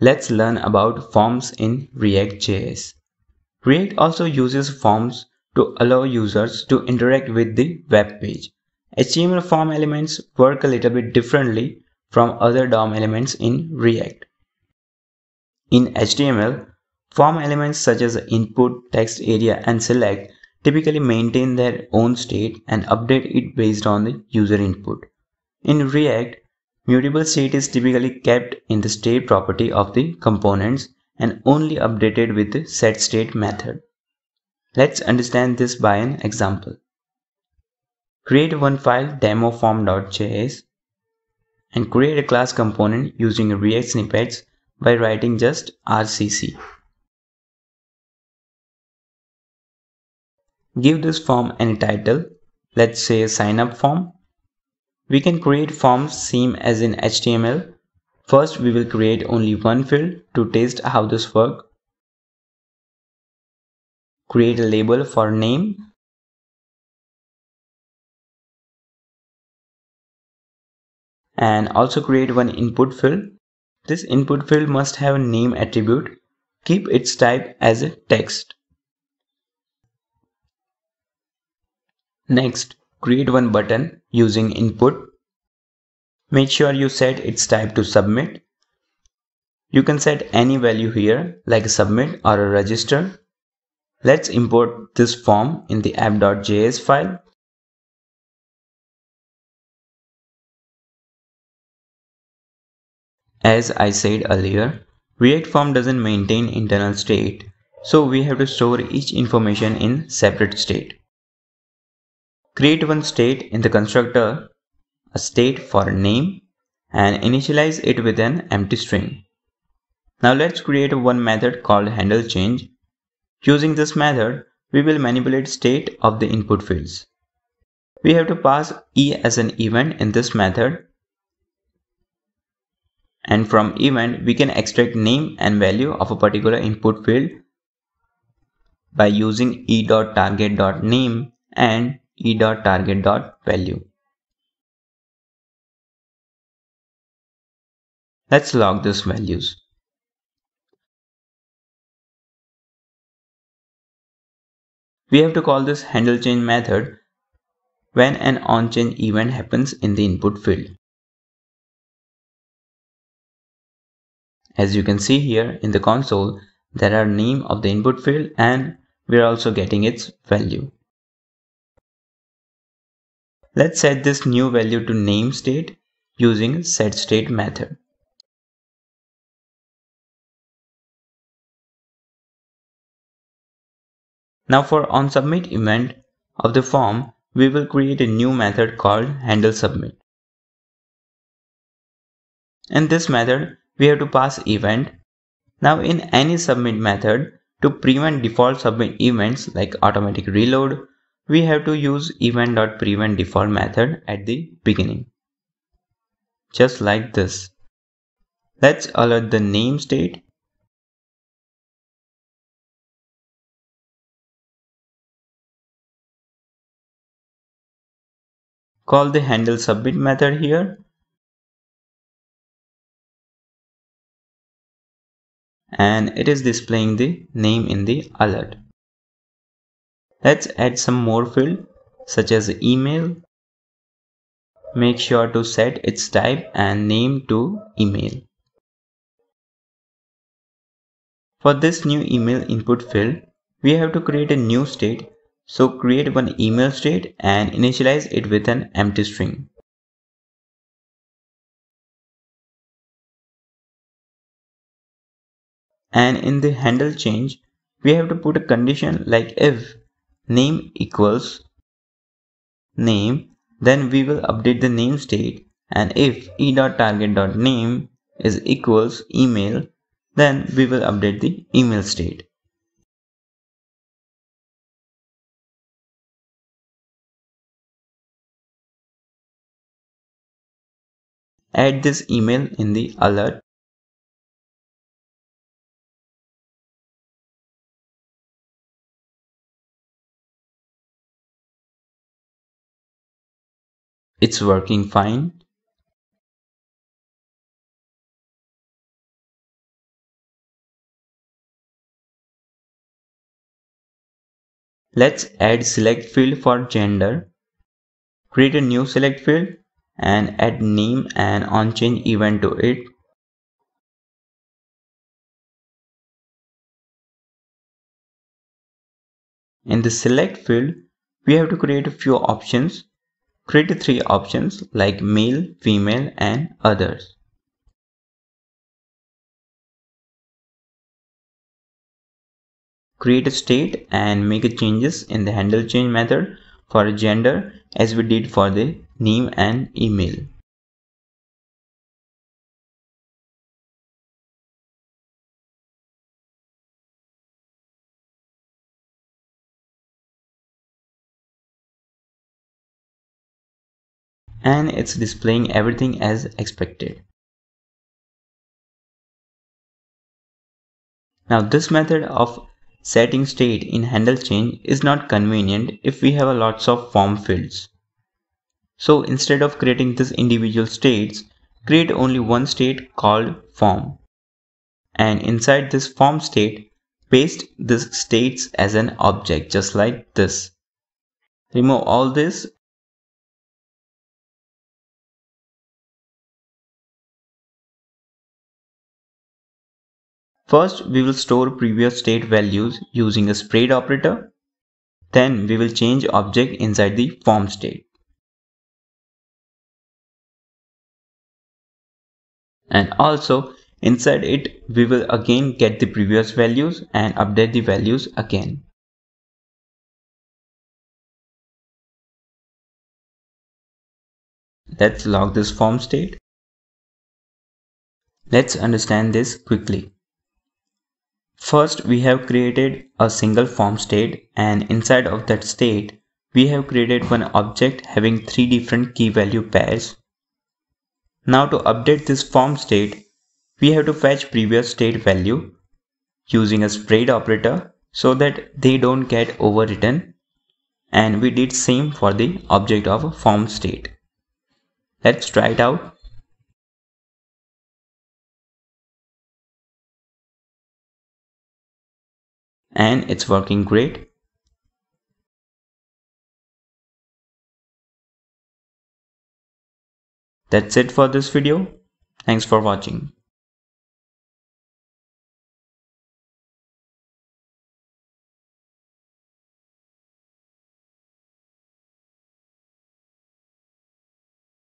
let's learn about forms in React.js. React also uses forms to allow users to interact with the web page. HTML form elements work a little bit differently from other DOM elements in React. In HTML, form elements such as input, text area and select typically maintain their own state and update it based on the user input. In React, mutable state is typically kept in the state property of the components and only updated with the setState method. Let's understand this by an example. Create one file demoform.js and create a class component using React snippets by writing just RCC. Give this form any title, let's say a sign up form. We can create forms same as in HTML. First we will create only one field to test how this works. Create a label for name. And also create one input field. This input field must have a name attribute. Keep its type as a text. Next, create one button using input. Make sure you set its type to submit. You can set any value here like a submit or a register. Let's import this form in the app.js file. As I said earlier, React form doesn't maintain internal state, so we have to store each information in separate state. Create one state in the constructor, a state for name, and initialize it with an empty string. Now let's create one method called handle change. Using this method, we will manipulate state of the input fields. We have to pass e as an event in this method. And from event, we can extract name and value of a particular input field by using e.target.name and e.target.value. Let's log these values. We have to call this handle change method when an onChange event happens in the input field. As you can see here in the console, there are name of the input field and we are also getting its value. Let's set this new value to name state using setState method. Now for onSubmit event of the form, we will create a new method called handleSubmit. In this method, we have to pass event. Now in any submit method, to prevent default submit events like automatic reload, we have to use event.prevent default method at the beginning. Just like this. Let's alert the name state. Call the handle submit method here. And it is displaying the name in the alert. Let's add some more field such as email. Make sure to set its type and name to email. For this new email input field, we have to create a new state. So create one email state and initialize it with an empty string. And in the handle change, we have to put a condition like if name equals name then we will update the name state and if e.target.name is equals email then we will update the email state. Add this email in the alert It's working fine. Let's add select field for gender. Create a new select field and add name and on-change event to it. In the select field, we have to create a few options Create three options like male, female and others. Create a state and make changes in the handle change method for gender as we did for the name and email. And it's displaying everything as expected. Now this method of setting state in handle change is not convenient if we have a lots of form fields. So instead of creating this individual states, create only one state called form. And inside this form state, paste this states as an object just like this. Remove all this First, we will store previous state values using a spread operator. Then we will change object inside the form state. And also inside it, we will again get the previous values and update the values again. Let's log this form state. Let's understand this quickly. First, we have created a single form state and inside of that state, we have created one object having three different key value pairs. Now to update this form state, we have to fetch previous state value using a spread operator so that they don't get overwritten and we did same for the object of form state. Let's try it out. And it's working great. That's it for this video. Thanks for watching.